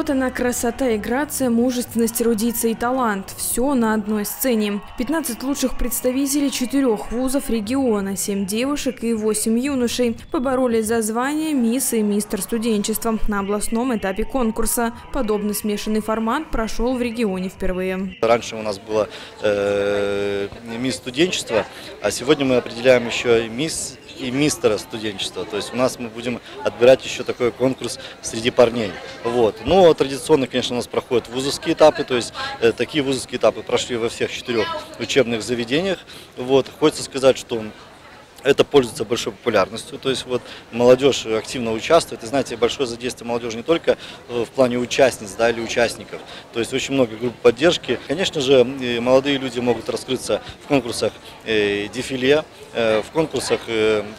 Вот она красота и грация, мужественность, эрудиция и талант. Все на одной сцене. 15 лучших представителей четырех вузов региона, 7 девушек и 8 юношей поборолись за звание мисс и мистер студенчества на областном этапе конкурса. Подобный смешанный формат прошел в регионе впервые. Раньше у нас было э, мисс студенчества, а сегодня мы определяем еще и мисс и мистера студенчества. То есть у нас мы будем отбирать еще такой конкурс среди парней. Вот. Но традиционно, конечно, у нас проходят вузовские этапы, то есть э, такие вузовские этапы прошли во всех четырех учебных заведениях. Вот. Хочется сказать, что это пользуется большой популярностью, то есть вот молодежь активно участвует. И знаете, большое задействие молодежи не только э, в плане участниц да, или участников, то есть очень много групп поддержки. Конечно же, молодые люди могут раскрыться в конкурсах э, дефиле, э, в конкурсах,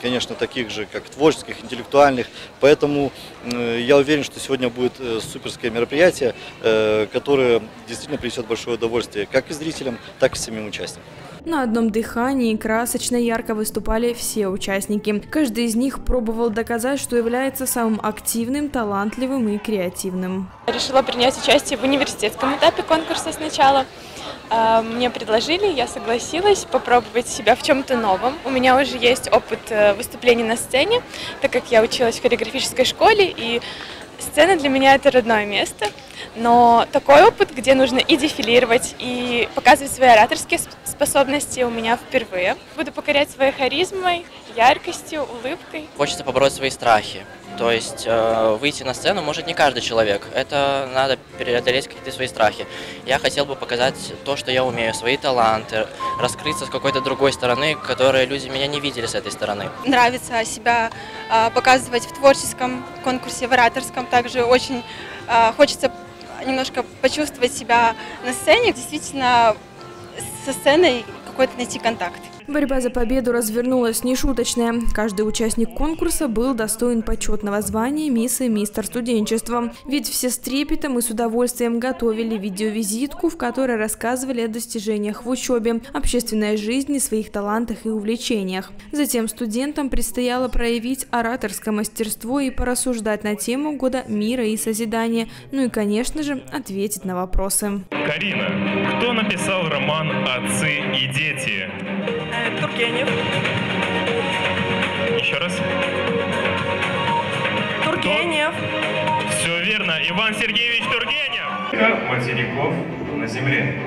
конечно, таких же, как творческих, интеллектуальных. Поэтому я уверен, что сегодня будет суперское мероприятие, которое действительно принесет большое удовольствие как и зрителям, так и самим участникам. На одном дыхании красочно ярко выступали все участники. Каждый из них пробовал доказать, что является самым активным, талантливым и креативным. Решила принять участие в университетском этапе конкурса сначала. А, мне предложили, я согласилась попробовать себя в чем-то новом. У меня уже есть опыт э, выступлений на сцене, так как я училась в хореографической школе, и Сцена для меня это родное место, но такой опыт, где нужно и дефилировать, и показывать свои ораторские способности у меня впервые. Буду покорять своей харизмой, яркостью, улыбкой. Хочется побороть свои страхи. То есть э, выйти на сцену может не каждый человек. Это надо преодолеть какие-то свои страхи. Я хотел бы показать то, что я умею, свои таланты, раскрыться с какой-то другой стороны, которые люди меня не видели с этой стороны. Нравится себя э, показывать в творческом конкурсе, в ораторском. Также очень э, хочется немножко почувствовать себя на сцене. Действительно, со сценой какой-то найти контакт. Борьба за победу развернулась нешуточная. Каждый участник конкурса был достоин почетного звания мисс и мистер студенчества. Ведь все с трепетом и с удовольствием готовили видеовизитку, в которой рассказывали о достижениях в учебе, общественной жизни, своих талантах и увлечениях. Затем студентам предстояло проявить ораторское мастерство и порассуждать на тему года мира и созидания, ну и, конечно же, ответить на вопросы. Карина, кто написал роман «Отцы и дети»? Тургенев. Еще раз. Тургенев. Кто? Все верно. Иван Сергеевич Тургенев. Материков на земле.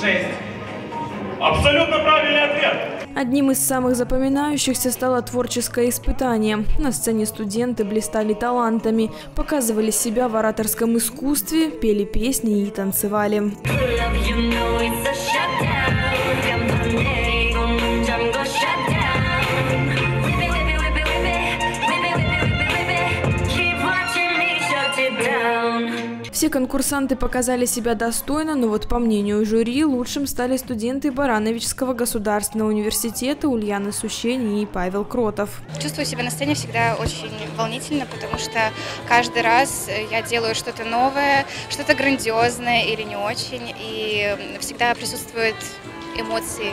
Шесть. Абсолютно правильный ответ. Одним из самых запоминающихся стало творческое испытание. На сцене студенты блистали талантами, показывали себя в ораторском искусстве, пели песни и танцевали. Все конкурсанты показали себя достойно, но вот по мнению жюри лучшим стали студенты Барановичского государственного университета Ульяна Сущень и Павел Кротов. Чувствую себя на сцене всегда очень волнительно, потому что каждый раз я делаю что-то новое, что-то грандиозное или не очень, и всегда присутствуют эмоции,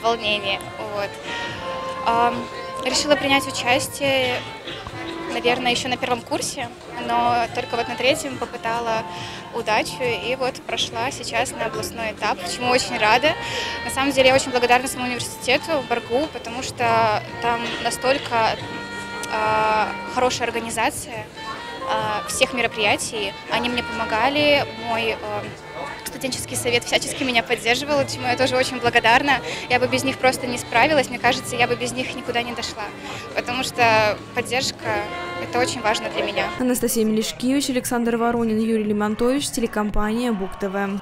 волнение. Вот. Решила принять участие наверное, еще на первом курсе, но только вот на третьем попытала удачу и вот прошла сейчас на областной этап, чему очень рада. На самом деле я очень благодарна своему университету, Баргу, потому что там настолько э, хорошая организация всех мероприятий. Они мне помогали, мой э, студенческий совет всячески меня поддерживал, чему я тоже очень благодарна. Я бы без них просто не справилась, мне кажется, я бы без них никуда не дошла, потому что поддержка – это очень важно для меня. Анастасия Мелешкевич, Александр Воронин, Юрий Лимонтович, телекомпания Бук ТВ.